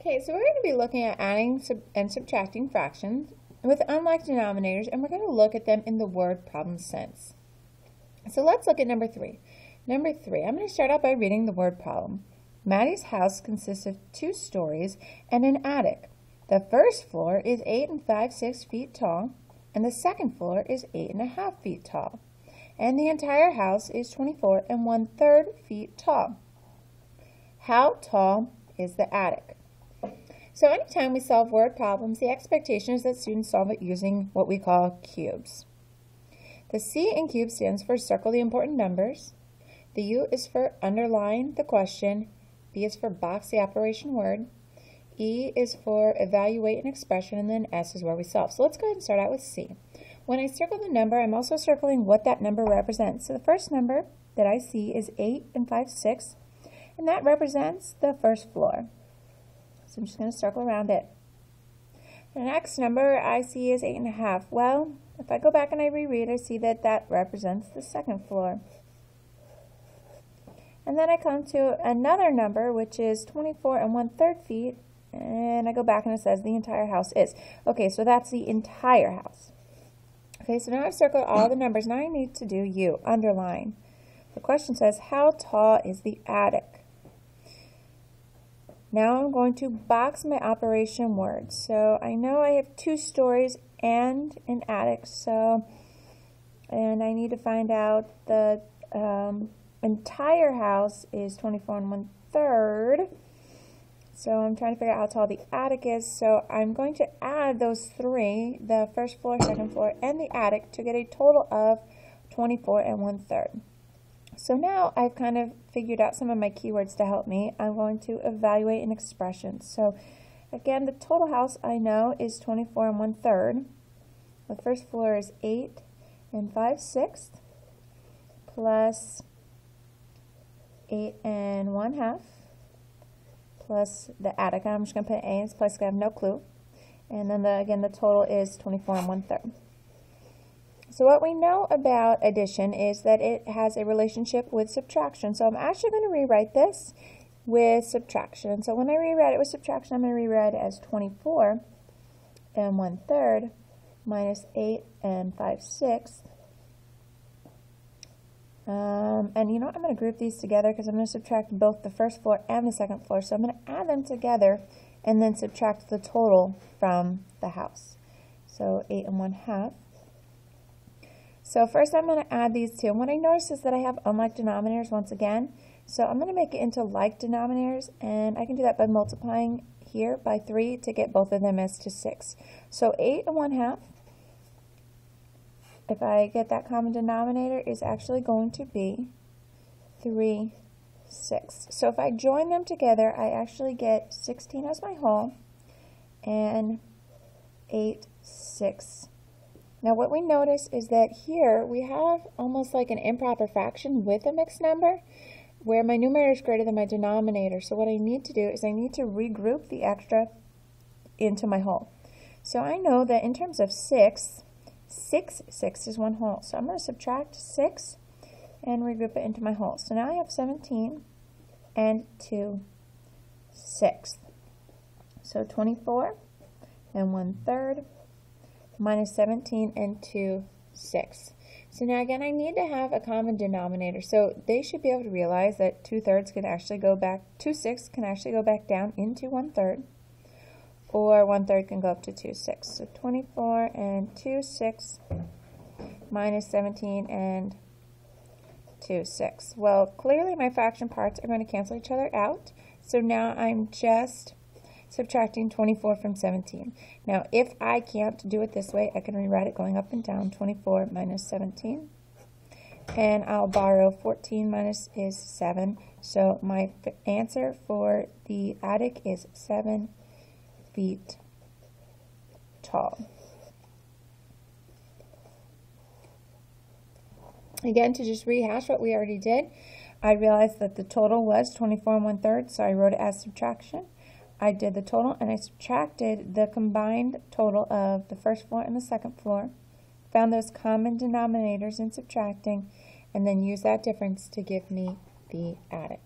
Okay, so we're going to be looking at adding sub and subtracting fractions with unlike denominators, and we're going to look at them in the word problem sense. So let's look at number three. Number three, I'm going to start out by reading the word problem. Maddie's house consists of two stories and an attic. The first floor is 8 and 5 6 feet tall, and the second floor is 8 and a half feet tall. And the entire house is 24 and one third feet tall. How tall is the attic? So anytime we solve word problems, the expectation is that students solve it using what we call cubes. The C in cube stands for circle the important numbers. The U is for underline the question. B is for box the operation word. E is for evaluate an expression, and then S is where we solve. So let's go ahead and start out with C. When I circle the number, I'm also circling what that number represents. So the first number that I see is 8 and 5 6, and that represents the first floor. So I'm just going to circle around it. The next number I see is 8.5. Well, if I go back and I reread, I see that that represents the second floor. And then I come to another number, which is 24 and 1 third feet, and I go back and it says the entire house is. Okay, so that's the entire house. Okay, so now I've circled all the numbers. Now I need to do U, underline. The question says, how tall is the attic? Now I'm going to box my operation word. So I know I have two stories and an attic, so, and I need to find out the um, entire house is 24 and one third. So I'm trying to figure out how tall the attic is. So I'm going to add those three, the first floor, second floor, and the attic to get a total of 24 and one third. So now I've kind of figured out some of my keywords to help me. I'm going to evaluate an expression. So again, the total house I know is 24 and one third. The first floor is 8 and 5 sixths plus 8 and 1 half plus the attic. I'm just going to put A in its place because I have no clue. And then the, again, the total is 24 and 1 third. So what we know about addition is that it has a relationship with subtraction. So I'm actually going to rewrite this with subtraction. So when I rewrite it with subtraction, I'm going to rewrite it as 24 and 1 third minus 8 and 5 sixths um, and you know what? I'm going to group these together because I'm going to subtract both the first floor and the second floor. So I'm going to add them together and then subtract the total from the house. So 8 and 1 half. So first I'm going to add these two. And what I notice is that I have unlike denominators once again. So I'm going to make it into like denominators. And I can do that by multiplying here by 3 to get both of them as to 6. So 8 and 1 half if I get that common denominator, is actually going to be 3 6. So if I join them together, I actually get 16 as my whole and 8 6. Now what we notice is that here we have almost like an improper fraction with a mixed number where my numerator is greater than my denominator. So what I need to do is I need to regroup the extra into my whole. So I know that in terms of 6, 6 6 is one whole. So I'm going to subtract 6 and regroup it into my whole. So now I have 17 and 2 sixths. So 24 and 1 third minus 17 and 2 sixths. So now again, I need to have a common denominator. So they should be able to realize that 2 thirds can actually go back, 2 sixths can actually go back down into 1 third or one third can go up to 2 6. So 24 and 2 6 minus 17 and 2 6. Well, clearly my fraction parts are going to cancel each other out. So now I'm just subtracting 24 from 17. Now, if I can't do it this way, I can rewrite it going up and down, 24 minus 17. And I'll borrow 14 minus is 7. So my answer for the attic is 7 feet tall. Again, to just rehash what we already did, I realized that the total was 24 and one third, so I wrote it as subtraction. I did the total and I subtracted the combined total of the first floor and the second floor, found those common denominators in subtracting, and then used that difference to give me the attic.